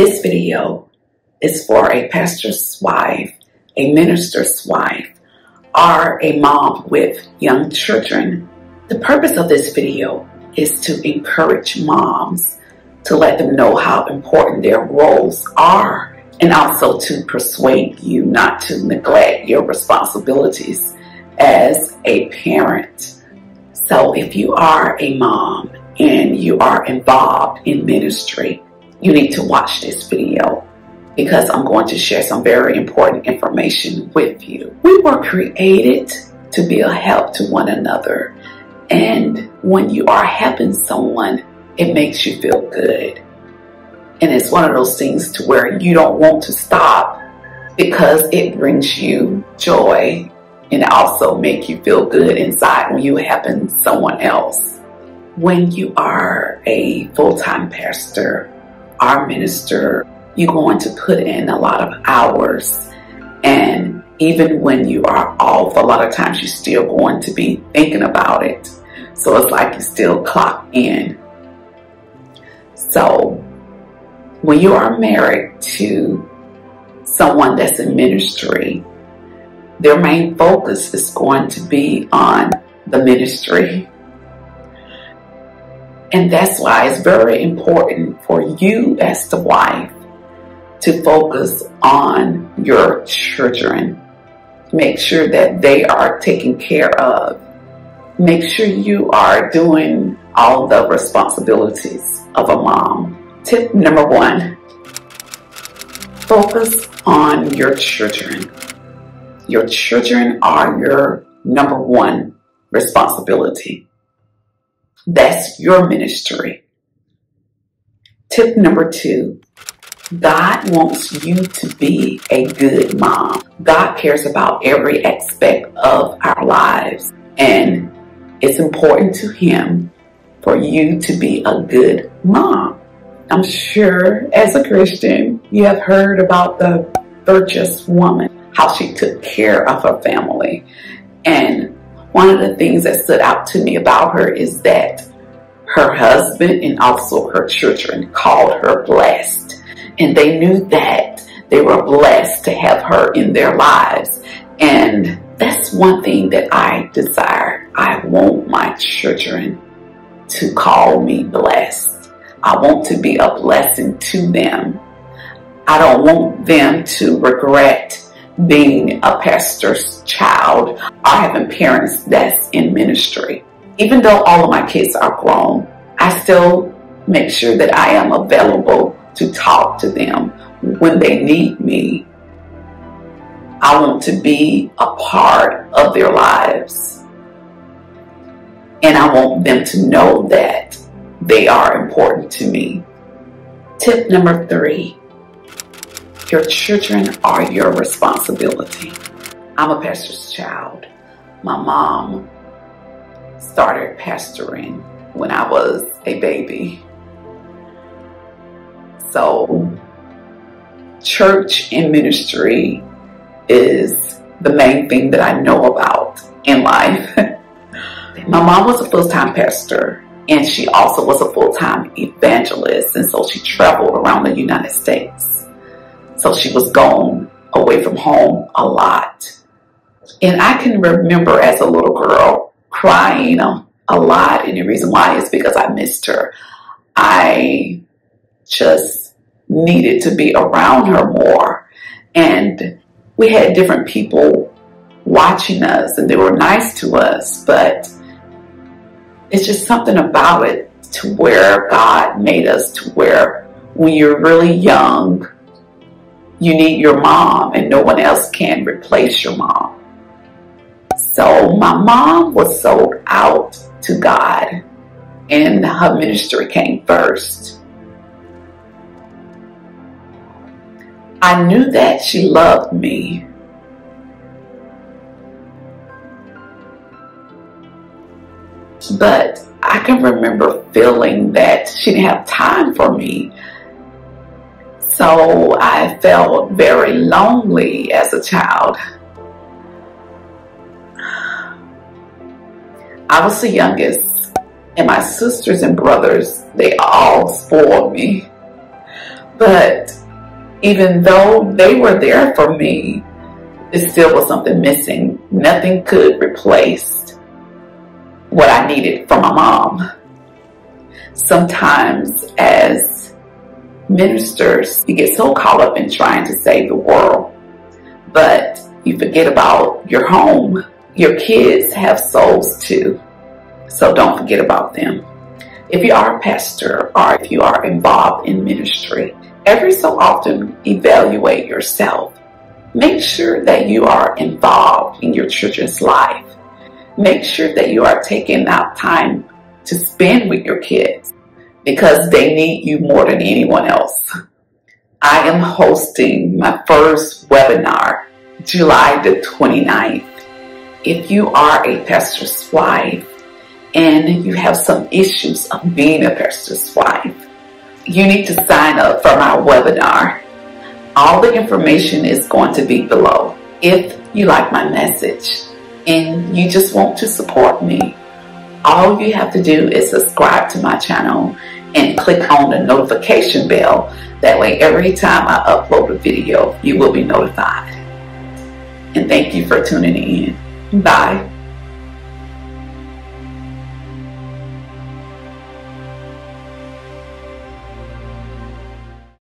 This video is for a pastor's wife, a minister's wife, or a mom with young children. The purpose of this video is to encourage moms to let them know how important their roles are and also to persuade you not to neglect your responsibilities as a parent. So if you are a mom and you are involved in ministry, you need to watch this video because I'm going to share some very important information with you. We were created to be a help to one another. And when you are helping someone, it makes you feel good. And it's one of those things to where you don't want to stop because it brings you joy and also make you feel good inside when you helping someone else. When you are a full-time pastor or minister, you're going to put in a lot of hours and even when you are off, a lot of times you're still going to be thinking about it. So it's like you still clock in. So when you are married to someone that's in ministry, their main focus is going to be on the ministry. And that's why it's very important for you as the wife to focus on your children. Make sure that they are taken care of. Make sure you are doing all the responsibilities of a mom. Tip number one, focus on your children. Your children are your number one responsibility. That's your ministry. Tip number two, God wants you to be a good mom. God cares about every aspect of our lives and it's important to him for you to be a good mom. I'm sure as a Christian, you have heard about the virtuous woman, how she took care of her family. And one of the things that stood out to me about her is that her husband and also her children called her blessed. And they knew that they were blessed to have her in their lives. And that's one thing that I desire. I want my children to call me blessed. I want to be a blessing to them. I don't want them to regret being a pastor's child or having parents that's in ministry. Even though all of my kids are grown, I still make sure that I am available to talk to them when they need me. I want to be a part of their lives. And I want them to know that they are important to me. Tip number three, your children are your responsibility. I'm a pastor's child. My mom started pastoring when I was a baby. So church and ministry is the main thing that I know about in life. My mom was a full-time pastor and she also was a full-time evangelist. And so she traveled around the United States. So she was gone away from home a lot. And I can remember as a little girl crying a, lot. And the reason why is because I missed her. I just needed to be around her more. And we had different people watching us and they were nice to us, but it's just something about it to where God made us to where when you're really young, you need your mom and no one else can replace your mom. So my mom was sold out to God and her ministry came first. I knew that she loved me But I can remember feeling that she didn't have time for me. So I felt very lonely as a child. I was the youngest and my sisters and brothers, they all spoiled me. But even though they were there for me, it still was something missing. Nothing could replace what I needed from my mom. Sometimes as ministers, you get so caught up in trying to save the world, but you forget about your home. Your kids have souls too, so don't forget about them. If you are a pastor or if you are involved in ministry, every so often evaluate yourself. Make sure that you are involved in your children's life. Make sure that you are taking out time to spend with your kids because they need you more than anyone else. I am hosting my first webinar July the 29th. If you are a pastor's wife and you have some issues of being a pastor's wife, you need to sign up for my webinar. All the information is going to be below. If you like my message and you just want to support me, all you have to do is subscribe to my channel and click on the notification bell. That way, every time I upload a video, you will be notified. And thank you for tuning in. Bye.